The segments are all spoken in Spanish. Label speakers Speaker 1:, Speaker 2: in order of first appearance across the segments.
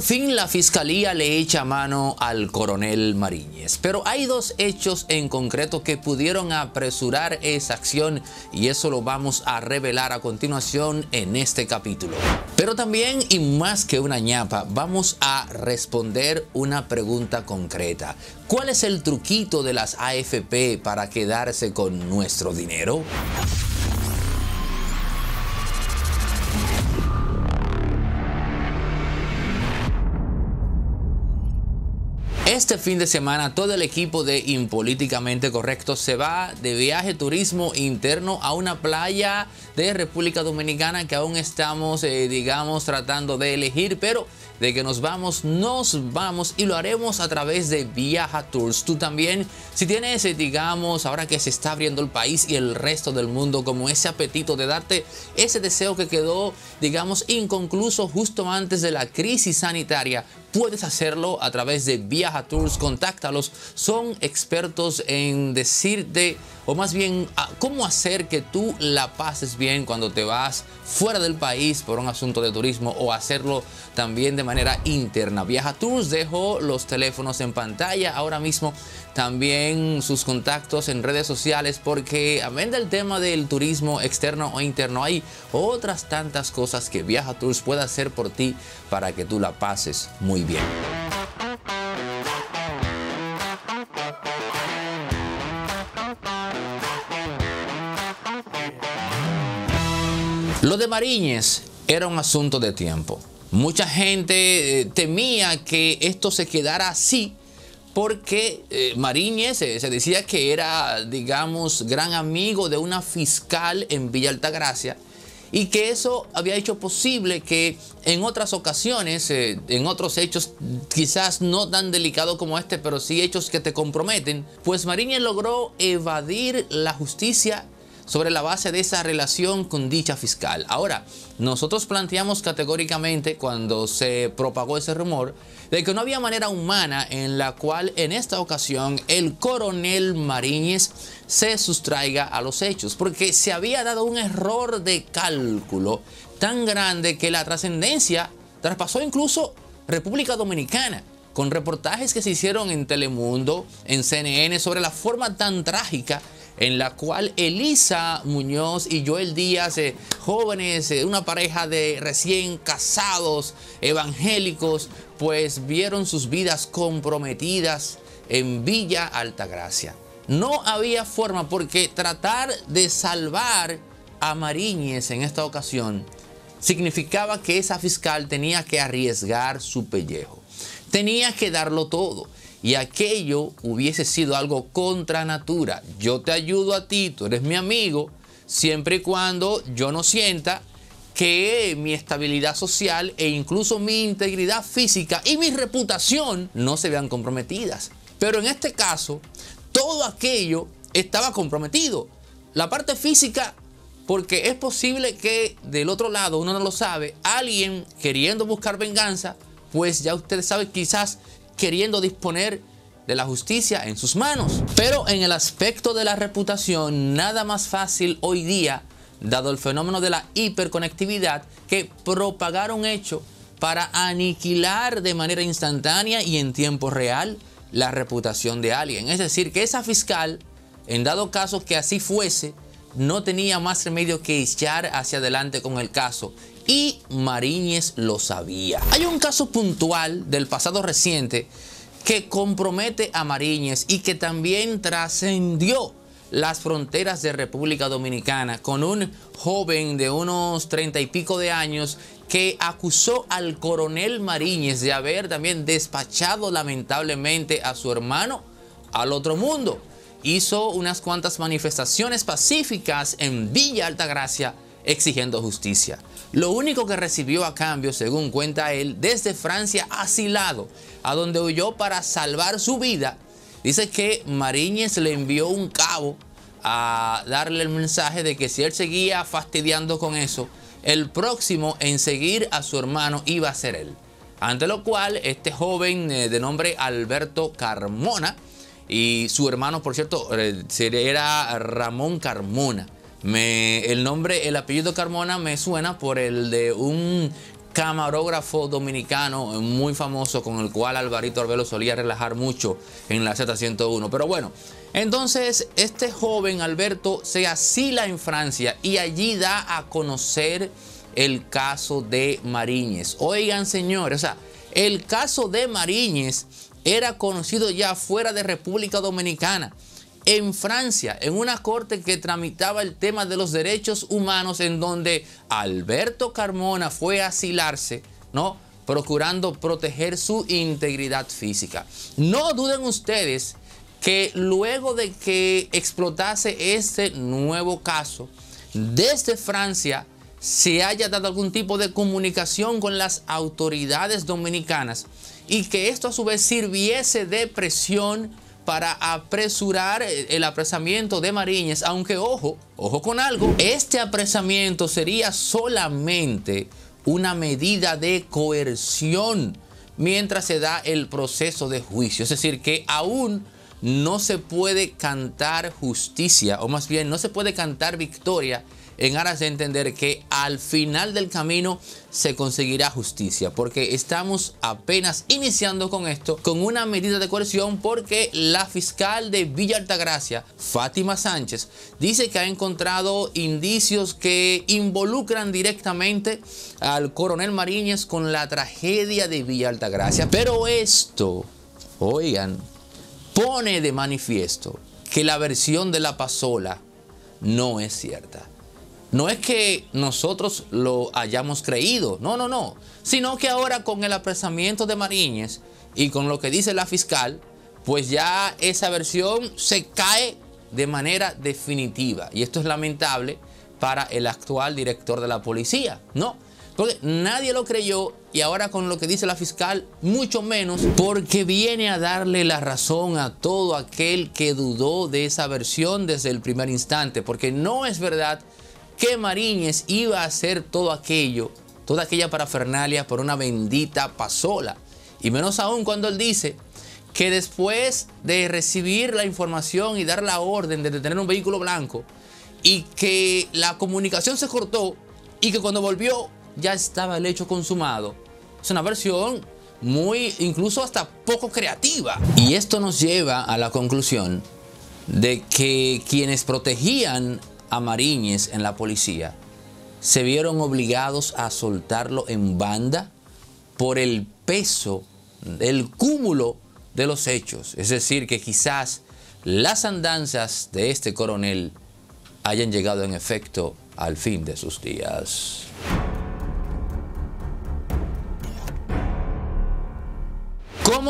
Speaker 1: Por fin la fiscalía le echa mano al coronel Mariñez, pero hay dos hechos en concreto que pudieron apresurar esa acción y eso lo vamos a revelar a continuación en este capítulo. Pero también y más que una ñapa, vamos a responder una pregunta concreta. ¿Cuál es el truquito de las AFP para quedarse con nuestro dinero? Este fin de semana todo el equipo de Impolíticamente Correcto se va de viaje turismo interno a una playa de República Dominicana que aún estamos, eh, digamos, tratando de elegir, pero de que nos vamos, nos vamos y lo haremos a través de Viaja Tours. Tú también, si tienes, eh, digamos, ahora que se está abriendo el país y el resto del mundo, como ese apetito de darte ese deseo que quedó, digamos, inconcluso justo antes de la crisis sanitaria, puedes hacerlo a través de Viaja Tours. Contáctalos. Son expertos en decirte, o más bien, cómo hacer que tú la pases bien cuando te vas fuera del país por un asunto de turismo o hacerlo también de manera interna. Viaja Tours dejó los teléfonos en pantalla ahora mismo también sus contactos en redes sociales porque amén del tema del turismo externo o interno hay otras tantas cosas que Viaja Tours puede hacer por ti para que tú la pases muy bien. Lo de Mariñez era un asunto de tiempo. Mucha gente eh, temía que esto se quedara así porque eh, Mariñez se decía que era, digamos, gran amigo de una fiscal en Villa Altagracia y que eso había hecho posible que en otras ocasiones, eh, en otros hechos quizás no tan delicados como este, pero sí hechos que te comprometen, pues Mariñez logró evadir la justicia sobre la base de esa relación con dicha fiscal. Ahora, nosotros planteamos categóricamente cuando se propagó ese rumor de que no había manera humana en la cual en esta ocasión el coronel Mariñez se sustraiga a los hechos, porque se había dado un error de cálculo tan grande que la trascendencia traspasó incluso República Dominicana con reportajes que se hicieron en Telemundo, en CNN, sobre la forma tan trágica en la cual Elisa Muñoz y Joel Díaz, eh, jóvenes, eh, una pareja de recién casados evangélicos, pues vieron sus vidas comprometidas en Villa Altagracia. No había forma porque tratar de salvar a Mariñez en esta ocasión significaba que esa fiscal tenía que arriesgar su pellejo. Tenía que darlo todo y aquello hubiese sido algo contra natura. Yo te ayudo a ti, tú eres mi amigo, siempre y cuando yo no sienta que mi estabilidad social e incluso mi integridad física y mi reputación no se vean comprometidas. Pero en este caso, todo aquello estaba comprometido. La parte física, porque es posible que del otro lado, uno no lo sabe, alguien queriendo buscar venganza, pues ya usted sabe quizás queriendo disponer de la justicia en sus manos. Pero en el aspecto de la reputación, nada más fácil hoy día, dado el fenómeno de la hiperconectividad, que propagar un hecho para aniquilar de manera instantánea y en tiempo real la reputación de alguien. Es decir, que esa fiscal, en dado caso que así fuese, no tenía más remedio que echar hacia adelante con el caso y Mariñez lo sabía. Hay un caso puntual del pasado reciente que compromete a Mariñez y que también trascendió las fronteras de República Dominicana con un joven de unos treinta y pico de años que acusó al coronel Mariñez de haber también despachado lamentablemente a su hermano al otro mundo. Hizo unas cuantas manifestaciones pacíficas en Villa Altagracia exigiendo justicia. Lo único que recibió a cambio, según cuenta él, desde Francia asilado, a donde huyó para salvar su vida, dice que Mariñez le envió un cabo a darle el mensaje de que si él seguía fastidiando con eso, el próximo en seguir a su hermano iba a ser él. Ante lo cual, este joven eh, de nombre Alberto Carmona, y su hermano, por cierto, eh, era Ramón Carmona, el nombre, el apellido Carmona me suena por el de un camarógrafo dominicano muy famoso con el cual Alvarito Arbelo solía relajar mucho en la Z101. Pero bueno, entonces este joven Alberto se asila en Francia y allí da a conocer el caso de Mariñez. Oigan señores, o sea, el caso de Mariñez era conocido ya fuera de República Dominicana en Francia, en una corte que tramitaba el tema de los derechos humanos, en donde Alberto Carmona fue a asilarse, ¿no? Procurando proteger su integridad física. No duden ustedes que luego de que explotase este nuevo caso, desde Francia se haya dado algún tipo de comunicación con las autoridades dominicanas y que esto a su vez sirviese de presión para apresurar el apresamiento de Mariñez, aunque ojo, ojo con algo, este apresamiento sería solamente una medida de coerción mientras se da el proceso de juicio, es decir, que aún no se puede cantar justicia, o más bien no se puede cantar victoria en aras de entender que al final del camino se conseguirá justicia, porque estamos apenas iniciando con esto, con una medida de coerción, porque la fiscal de Villa Altagracia, Fátima Sánchez, dice que ha encontrado indicios que involucran directamente al coronel Mariñez con la tragedia de Villa Altagracia. Pero esto, oigan, pone de manifiesto que la versión de la pasola no es cierta. No es que nosotros lo hayamos creído, no, no, no, sino que ahora con el apresamiento de Mariñez y con lo que dice la fiscal, pues ya esa versión se cae de manera definitiva. Y esto es lamentable para el actual director de la policía, ¿no? Porque nadie lo creyó y ahora con lo que dice la fiscal, mucho menos, porque viene a darle la razón a todo aquel que dudó de esa versión desde el primer instante, porque no es verdad que Mariñez iba a hacer todo aquello, toda aquella parafernalia por una bendita pasola. Y menos aún cuando él dice que después de recibir la información y dar la orden de detener un vehículo blanco y que la comunicación se cortó y que cuando volvió ya estaba el hecho consumado. Es una versión muy, incluso hasta poco creativa. Y esto nos lleva a la conclusión de que quienes protegían a Mariñez en la policía se vieron obligados a soltarlo en banda por el peso, el cúmulo de los hechos. Es decir, que quizás las andanzas de este coronel hayan llegado en efecto al fin de sus días.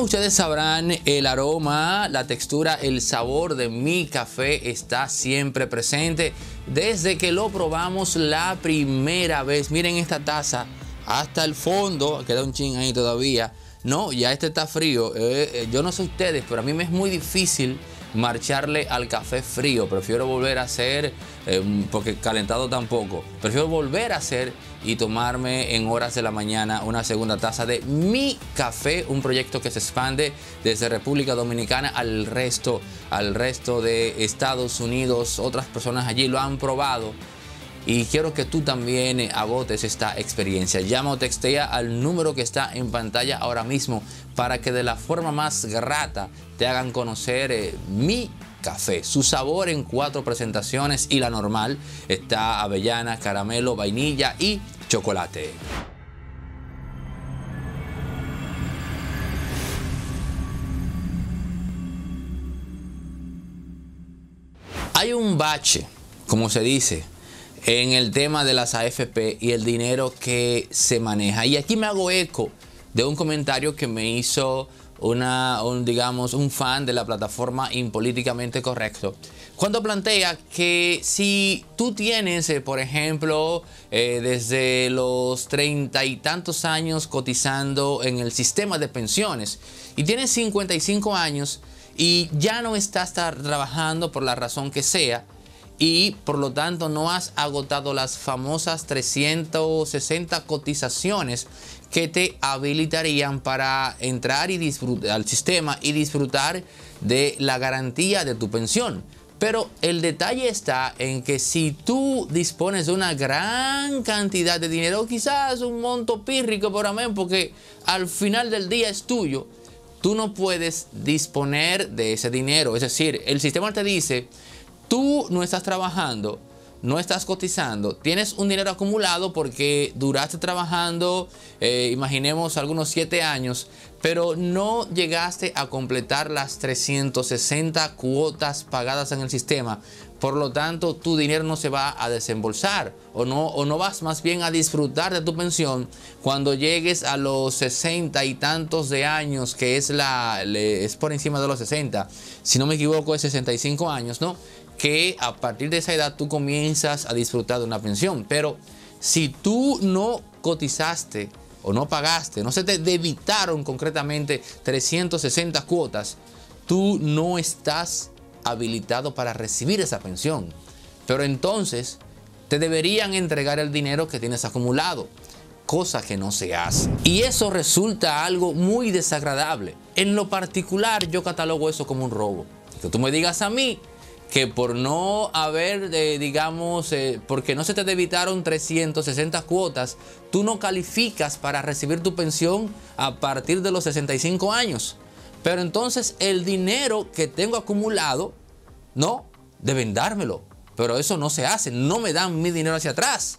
Speaker 1: Ustedes sabrán, el aroma, la textura, el sabor de mi café está siempre presente desde que lo probamos la primera vez. Miren esta taza hasta el fondo, queda un chin ahí todavía. No, ya este está frío. Eh, eh, yo no sé ustedes, pero a mí me es muy difícil marcharle al café frío. Prefiero volver a hacer, eh, porque calentado tampoco. Prefiero volver a hacer y tomarme en horas de la mañana una segunda taza de mi café, un proyecto que se expande desde República Dominicana al resto, al resto de Estados Unidos. Otras personas allí lo han probado. Y quiero que tú también agotes esta experiencia. Llama o textea al número que está en pantalla ahora mismo para que de la forma más grata te hagan conocer eh, mi café. Su sabor en cuatro presentaciones y la normal está avellana, caramelo, vainilla y chocolate. Hay un bache, como se dice, en el tema de las AFP y el dinero que se maneja. Y aquí me hago eco de un comentario que me hizo una, un, digamos, un fan de la plataforma Impolíticamente Correcto, cuando plantea que si tú tienes, eh, por ejemplo, eh, desde los treinta y tantos años cotizando en el sistema de pensiones y tienes 55 años y ya no estás trabajando por la razón que sea, y por lo tanto no has agotado las famosas 360 cotizaciones que te habilitarían para entrar y al sistema y disfrutar de la garantía de tu pensión. Pero el detalle está en que si tú dispones de una gran cantidad de dinero, quizás un monto pírrico por amén, porque al final del día es tuyo, tú no puedes disponer de ese dinero. Es decir, el sistema te dice, tú no estás trabajando, no estás cotizando, tienes un dinero acumulado porque duraste trabajando, eh, imaginemos algunos 7 años, pero no llegaste a completar las 360 cuotas pagadas en el sistema. Por lo tanto, tu dinero no se va a desembolsar o no, o no vas más bien a disfrutar de tu pensión cuando llegues a los 60 y tantos de años, que es, la, es por encima de los 60. Si no me equivoco, es 65 años, ¿no? Que a partir de esa edad tú comienzas a disfrutar de una pensión. Pero si tú no cotizaste o no pagaste, no se te debitaron concretamente 360 cuotas, tú no estás habilitado para recibir esa pensión. Pero entonces te deberían entregar el dinero que tienes acumulado, cosa que no se hace. Y eso resulta algo muy desagradable. En lo particular yo catalogo eso como un robo. Que tú me digas a mí, que por no haber, eh, digamos, eh, porque no se te debitaron 360 cuotas, tú no calificas para recibir tu pensión a partir de los 65 años. Pero entonces el dinero que tengo acumulado, no, deben dármelo. Pero eso no se hace, no me dan mi dinero hacia atrás.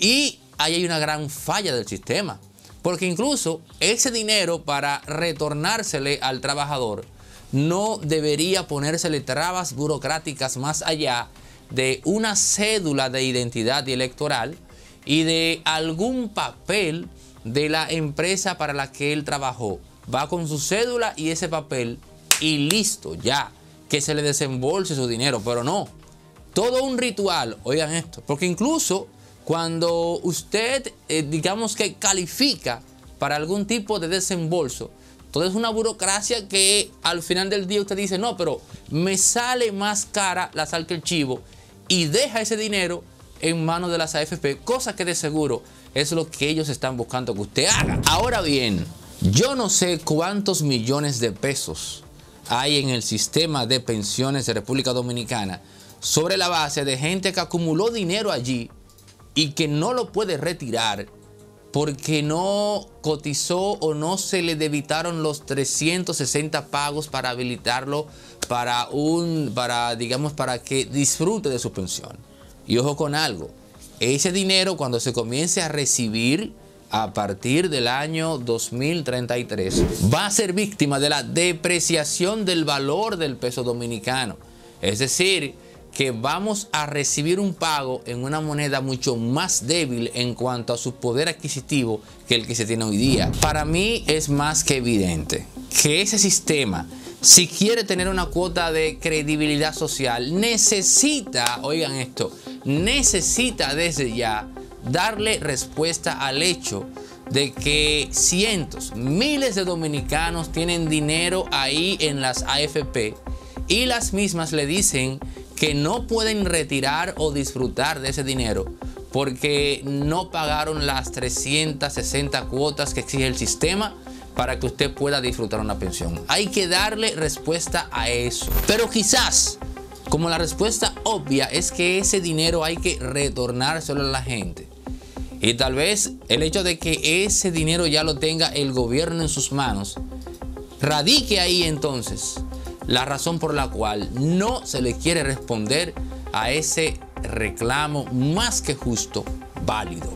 Speaker 1: Y ahí hay una gran falla del sistema. Porque incluso ese dinero para retornársele al trabajador, no debería ponérsele trabas burocráticas más allá de una cédula de identidad electoral y de algún papel de la empresa para la que él trabajó. Va con su cédula y ese papel y listo, ya, que se le desembolse su dinero, pero no. Todo un ritual, oigan esto, porque incluso cuando usted, eh, digamos que califica para algún tipo de desembolso, entonces es una burocracia que al final del día usted dice, no, pero me sale más cara la sal que el chivo y deja ese dinero en manos de las AFP, cosa que de seguro es lo que ellos están buscando que usted haga. Ahora bien, yo no sé cuántos millones de pesos hay en el sistema de pensiones de República Dominicana sobre la base de gente que acumuló dinero allí y que no lo puede retirar porque no cotizó o no se le debitaron los 360 pagos para habilitarlo para un para digamos para que disfrute de su pensión. Y ojo con algo, ese dinero cuando se comience a recibir a partir del año 2033 va a ser víctima de la depreciación del valor del peso dominicano. Es decir, que vamos a recibir un pago en una moneda mucho más débil en cuanto a su poder adquisitivo que el que se tiene hoy día. Para mí es más que evidente que ese sistema, si quiere tener una cuota de credibilidad social, necesita, oigan esto, necesita desde ya darle respuesta al hecho de que cientos, miles de dominicanos tienen dinero ahí en las AFP y las mismas le dicen que no pueden retirar o disfrutar de ese dinero porque no pagaron las 360 cuotas que exige el sistema para que usted pueda disfrutar una pensión. Hay que darle respuesta a eso. Pero quizás, como la respuesta obvia es que ese dinero hay que retornárselo a la gente. Y tal vez el hecho de que ese dinero ya lo tenga el gobierno en sus manos, radique ahí entonces la razón por la cual no se le quiere responder a ese reclamo más que justo, válido.